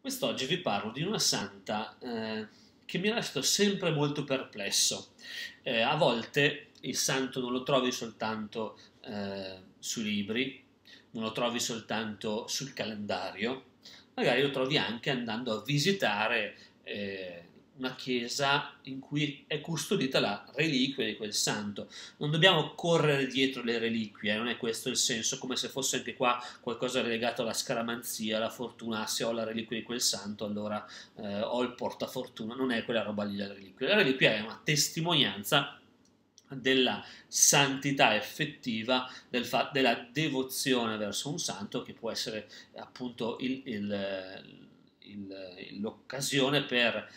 Quest'oggi vi parlo di una santa eh, che mi resto sempre molto perplesso. Eh, a volte il santo non lo trovi soltanto eh, sui libri, non lo trovi soltanto sul calendario, magari lo trovi anche andando a visitare eh, una chiesa in cui è custodita la reliquia di quel santo. Non dobbiamo correre dietro le reliquie, non è questo il senso, come se fosse anche qua qualcosa legato alla scaramanzia, alla fortuna, se ho la reliquia di quel santo allora eh, ho il portafortuna, non è quella roba lì la reliquia. La reliquia è una testimonianza della santità effettiva, del fa- della devozione verso un santo che può essere appunto il, il, l'occasione per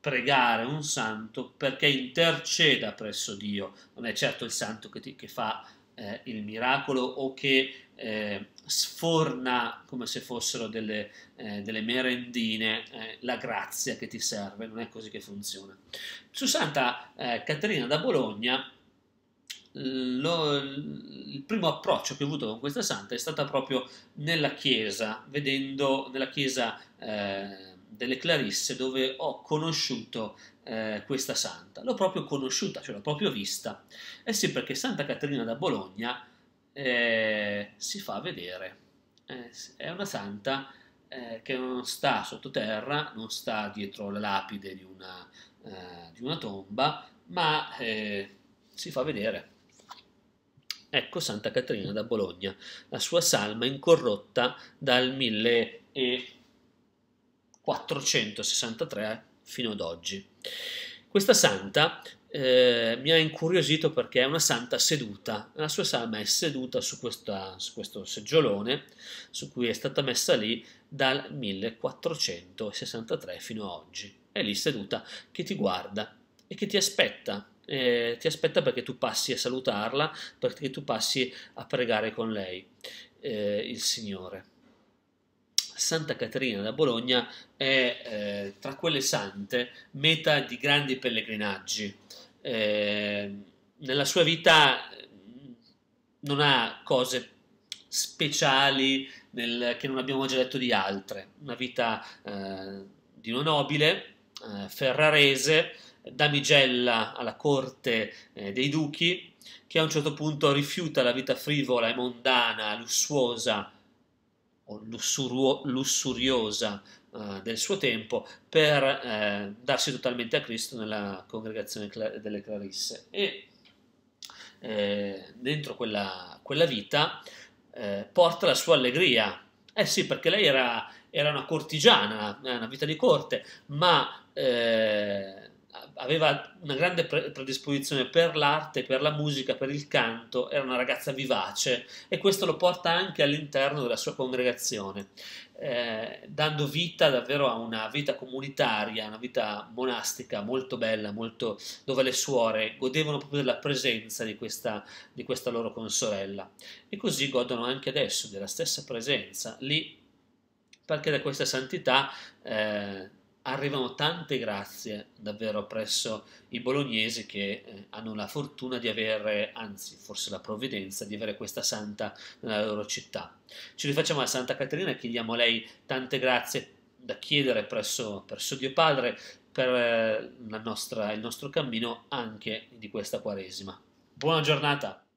pregare un santo perché interceda presso Dio. Non è certo il santo che, ti, che fa eh, il miracolo o che eh, sforna come se fossero delle, eh, delle merendine eh, la grazia che ti serve, non è così che funziona. Su Santa eh, Caterina da Bologna lo, il primo approccio che ho avuto con questa santa è stata proprio nella chiesa, vedendo nella chiesa eh, delle Clarisse dove ho conosciuto eh, questa santa. L'ho proprio conosciuta, cioè l'ho proprio vista. Eh sì, perché Santa Caterina da Bologna eh, si fa vedere. Eh, è una santa eh, che non sta sottoterra, non sta dietro la lapide di una, eh, di una tomba, ma si fa vedere. Ecco Santa Caterina da Bologna, la sua salma incorrotta dal 1000 e 463 fino ad oggi. Questa santa eh, mi ha incuriosito perché è una santa seduta, la sua salma è seduta su, questa, su questo seggiolone su cui è stata messa lì dal 1463 fino ad oggi. È lì seduta che ti guarda e che ti aspetta. Eh, ti aspetta perché tu passi a salutarla, perché tu passi a pregare con lei, eh, il Signore. Santa Caterina da Bologna è eh, tra quelle sante meta di grandi pellegrinaggi. Eh, nella sua vita mm, non ha cose speciali nel, che non abbiamo già detto di altre. Una vita eh, di una nobile, eh, ferrarese, damigella alla corte eh, dei duchi, che a un certo punto rifiuta la vita frivola e mondana, lussuosa, o lussurio, lussuriosa uh, del suo tempo per eh, darsi totalmente a Cristo nella congregazione delle Clarisse. E eh, dentro quella, quella vita eh, porta la sua allegria. Eh sì, perché lei era, era una cortigiana, una vita di corte, ma eh, aveva una grande predisposizione per l'arte, per la musica, per il canto, era una ragazza vivace e questo lo porta anche all'interno della sua congregazione, eh, dando vita davvero a una vita comunitaria, una vita monastica molto bella, molto, dove le suore godevano proprio della presenza di questa, di questa loro consorella. E così godono anche adesso della stessa presenza. Lì perché da questa santità eh, arrivano tante grazie davvero presso i bolognesi che eh, hanno la fortuna di avere, anzi forse la provvidenza, di avere questa santa nella loro città. Ci rifacciamo a Santa Caterina e chiediamo a lei tante grazie da chiedere presso, presso Dio Padre per eh, nostra, il nostro cammino anche di questa Quaresima. Buona giornata!